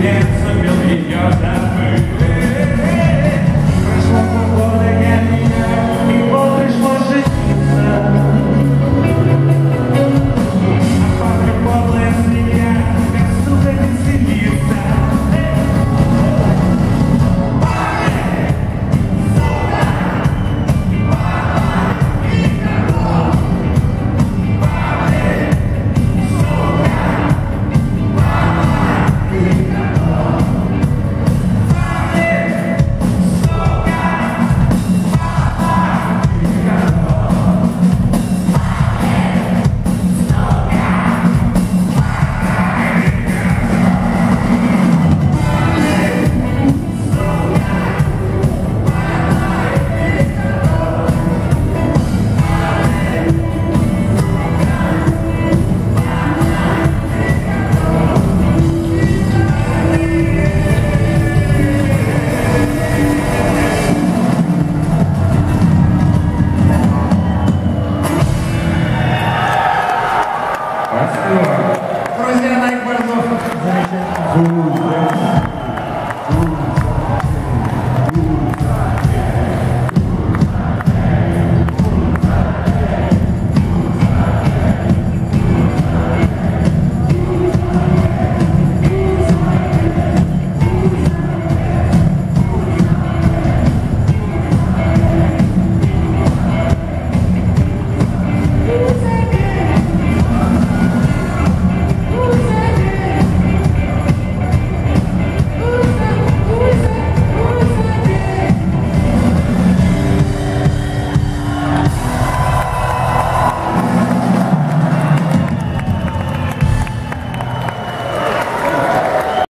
dance a million